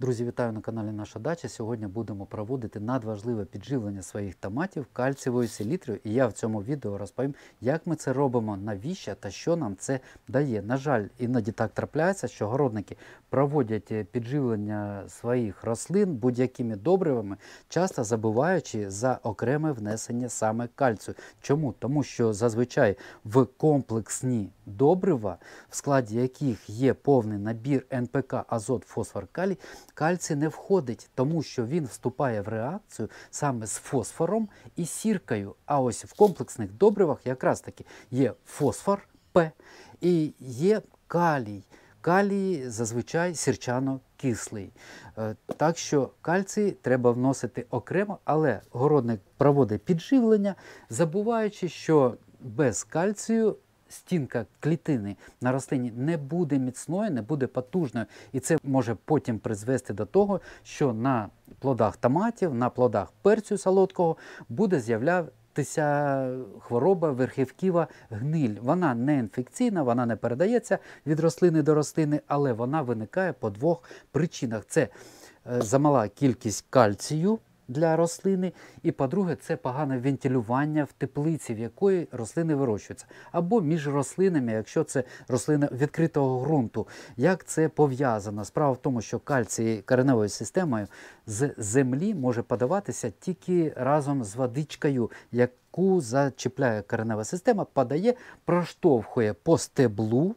Друзі, вітаю на каналі Наша Дача. Сьогодні будемо проводити надважливе підживлення своїх томатів кальцієвою селітрою. І я в цьому відео розповім, як ми це робимо, навіщо та що нам це дає. На жаль, іноді так трапляється, що городники проводять е, підживлення своїх рослин будь-якими добривами, часто забуваючи за окреме внесення саме кальцію. Чому? Тому що зазвичай в комплексні добрива, в складі яких є повний набір НПК, азот, фосфор, калій, кальцій не входить, тому що він вступає в реакцію саме з фосфором і сіркою. А ось в комплексних добривах якраз таки є фосфор П і є калій. Калій зазвичай сірчано-кислий. Е, Так що кальцій треба вносити окремо, але городник проводить підживлення, забуваючи, що без кальцію стінка клітини на рослині не буде міцною, не буде потужною. І це може потім призвести до того, що на плодах томатів, на плодах перцю солодкого буде з'являтися хвороба верхівківа гниль. Вона не інфекційна, вона не передається від рослини до рослини, але вона виникає по двох причинах: це е, замала кількість кальцію для рослини, і по-друге, це погане вентилювання в теплиці, в якої рослини вирощуються, або між рослинами, якщо це рослина відкритого ґрунту. Як це пов'язано? Справа в тому, що кальцій кореневою системою з землі може подаватися тільки разом з водичкою, яку зачіпляє коренева система, подає, проштовхує по стеблу,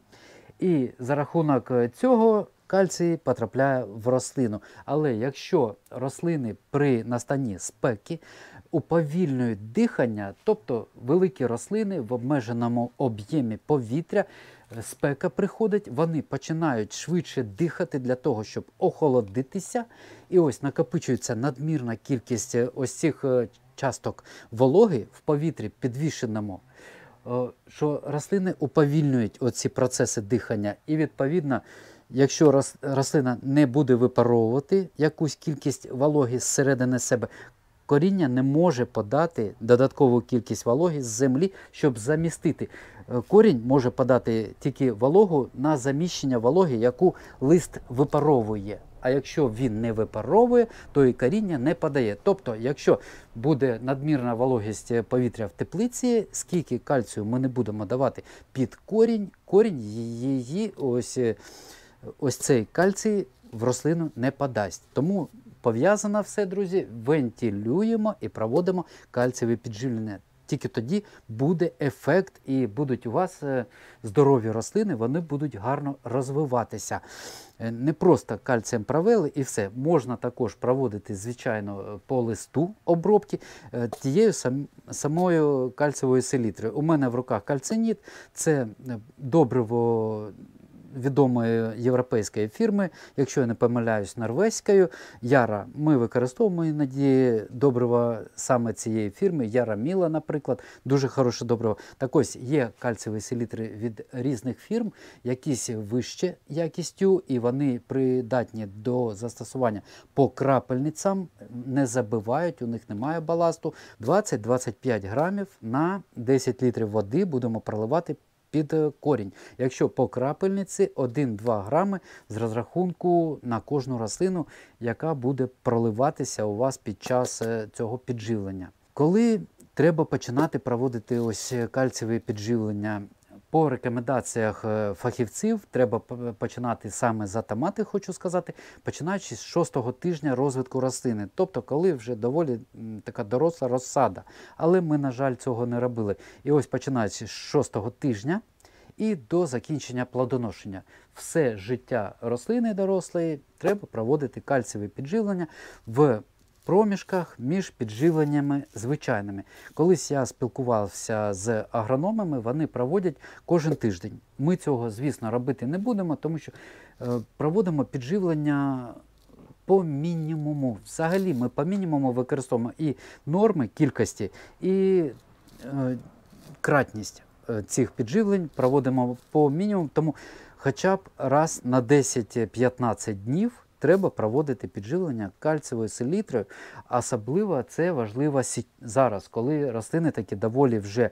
і за рахунок цього кальцій потрапляє в рослину. Але якщо рослини при настанні спеки уповільнюють дихання, тобто великі рослини в обмеженому об'ємі повітря, спека приходить, вони починають швидше дихати для того, щоб охолодитися. І ось накопичується надмірна кількість ось цих е, часток вологи в повітрі підвішеному. е, Що рослини уповільнюють оці процеси дихання, і відповідно Якщо рослина не буде випаровувати якусь кількість вологи зсередини себе, коріння не може подати додаткову кількість вологи з землі, щоб замістити. Е, Корінь може подати тільки вологу на заміщення вологи, яку лист випаровує. А якщо він не випаровує, то і коріння не подає. Тобто, якщо буде надмірна вологість е, повітря в теплиці, скільки кальцію ми не будемо давати під корінь, корінь її ось. Ось цей кальцій в рослину не подасть. Тому пов'язано все, друзі, вентилюємо і проводимо кальцієве підживлення. Тільки тоді буде ефект, і будуть у вас е, здорові рослини, вони будуть гарно розвиватися. Е, Не просто кальцієм провели і все. Можна також проводити, звичайно, е, по листу обробки тією сам- самою кальцієвою селітрою. У мене в руках кальциніт, це добриво відомої європейської фірми, якщо я не помиляюсь, норвезькою. Яра. Ми використовуємо іноді добриво саме цієї фірми. Яра Міла, наприклад, дуже хороше добриво. Так ось є кальцієві селітри від різних фірм, якісь вище якістю, і вони придатні до застосування по крапельницям, не забивають, у них немає баласту. 20-25 грамів на 10 літрів води будемо проливати під е, корінь. Якщо по крапельниці 1-2 грами з розрахунку на кожну рослину, яка буде проливатися у вас під час е, цього підживлення. Коли треба починати проводити ось е, кальцієве підживлення? По рекомендаціях е, фахівців треба починати саме за томати, хочу сказати, починаючи з шостого тижня розвитку рослини, тобто коли вже доволі така доросла розсада. Але ми, на жаль, цього не робили. І ось починаючи з шостого тижня і до закінчення плодоношення. Все життя рослини дорослої треба проводити кальцієве підживлення в проміжках між підживленнями звичайними. Колись я спілкувався з агрономами, вони проводять кожен тиждень. Ми цього, звісно, робити не будемо, тому що е, проводимо підживлення по мінімуму. Взагалі ми по мінімуму використовуємо і норми кількості, і е, кратність е, цих підживлень проводимо по мінімуму. Тому хоча б раз на 10-15 днів треба проводити підживлення кальцієвою селітрою. Особливо це важливо зараз, коли рослини такі доволі вже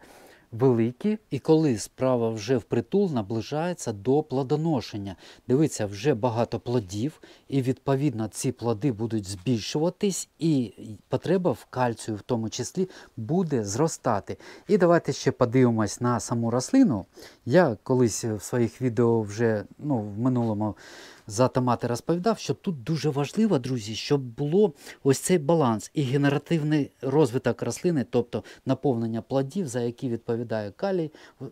великі, і коли справа вже впритул наближається до плодоношення. Дивіться, вже багато плодів, і відповідно ці плоди будуть збільшуватись, і потреба в кальцію, в тому числі, буде зростати. І давайте ще подивимось на саму рослину. Я колись в своїх відео вже ну, в минулому за томати розповідав, що тут дуже важливо, друзі, щоб було ось цей баланс і генеративний розвиток рослини, тобто наповнення плодів, за які відповідає калій, е,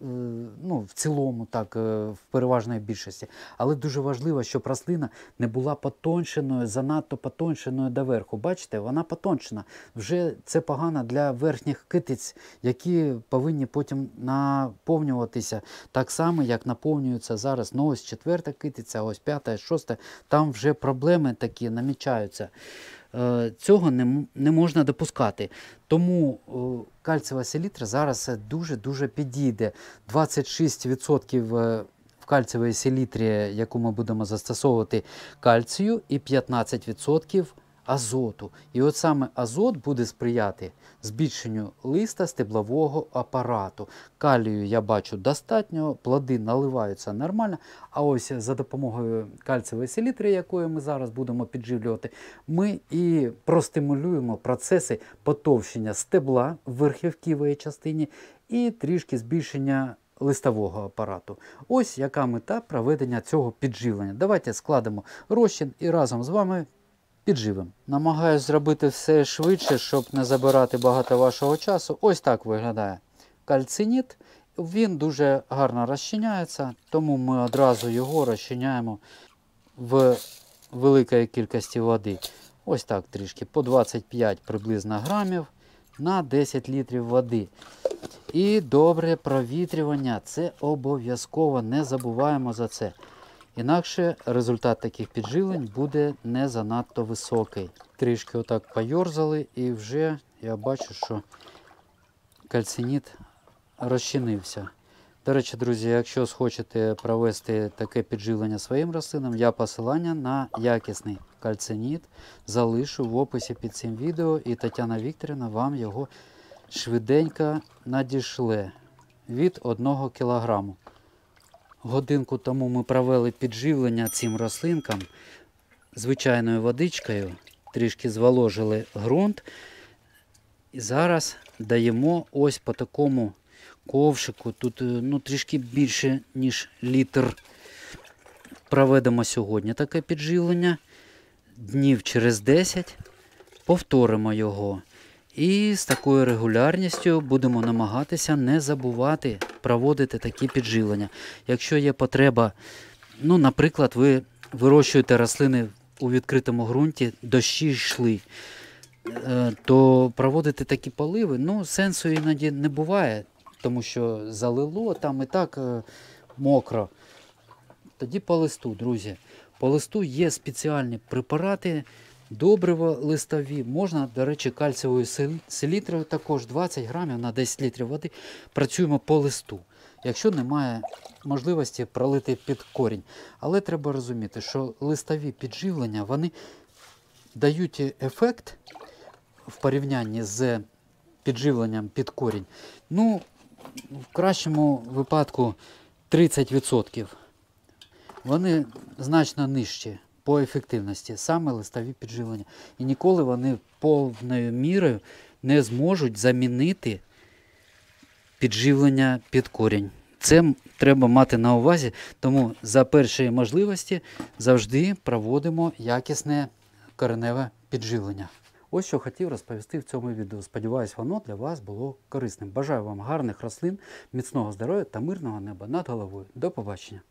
ну, в цілому, так, е, в переважної більшості. Але дуже важливо, щоб рослина не була потоншеною, занадто потоншеною доверху. Бачите, вона потоншена. Вже це погано для верхніх китиць, які повинні потім наповнюватися так само, як наповнюються зараз. Ну, ось четверта китиця, ось п'ята, шоста. Там вже проблеми такі намічаються. Е, Цього не, не можна допускати. Тому кальцева кальцієва селітра зараз е, дуже-дуже підійде. 26% е, в кальцієвій селітрі, яку ми будемо застосовувати кальцію, і 15% азоту. І от саме азот буде сприяти збільшенню листа стеблового апарату. Калію я бачу достатньо, плоди наливаються нормально. А ось за допомогою кальцієвої селітри, якою ми зараз будемо підживлювати, ми і простимулюємо процеси потовщення стебла в верхівківої частині і трішки збільшення листового апарату. Ось яка мета проведення цього підживлення. Давайте складемо розчин і разом з вами підживимо. Намагаюсь зробити все швидше, щоб не забирати багато вашого часу. Ось так виглядає кальциніт. Він дуже гарно розчиняється, тому ми одразу його розчиняємо в великій кількості води. Ось так трішки, по 25 приблизно грамів на 10 літрів води. І добре провітрювання це обов'язково, не забуваємо за це. Інакше результат таких підживлень буде не занадто високий. Трішки отак пайорзали і вже я бачу, що кальциніт розчинився. До речі, друзі, якщо схочете провести таке підживлення своїм рослинам, я посилання на якісний кальциніт залишу в описі під цим відео, і Тетяна Вікторівна вам його швиденько надішле від 1 кілограму. Годинку тому ми провели підживлення цим рослинкам звичайною водичкою, трішки зволожили ґрунт. І зараз даємо ось по такому ковшику. Тут е, ну, трішки більше, ніж літр. Проведемо сьогодні таке підживлення. Днів через 10 повторимо його. І з такою регулярністю будемо намагатися не забувати проводити такі підживлення. Якщо є потреба, ну, наприклад, ви вирощуєте рослини у відкритому ґрунті, дощі йшли, е, то проводити такі поливи, ну, сенсу іноді не буває, тому що залило там і так е, мокро. Тоді по листу, друзі. По листу є спеціальні препарати, добрива листові. Можна, до речі, кальцієвою селітрою також 20 грамів на 10 літрів води. Працюємо по листу. Якщо немає можливості пролити під корінь. Але треба розуміти, що листові підживлення вони дають ефект в порівнянні з підживленням під корінь. Ну, в кращому випадку 30%. Вони значно нижчі по ефективності, саме листові підживлення. І ніколи вони повною мірою не зможуть замінити підживлення під корінь. Це треба мати на увазі, тому за першої можливості завжди проводимо якісне кореневе підживлення. Ось що хотів розповісти в цьому відео. Сподіваюсь, воно для вас було корисним. Бажаю вам гарних рослин, міцного здоров'я та мирного неба над головою. До побачення!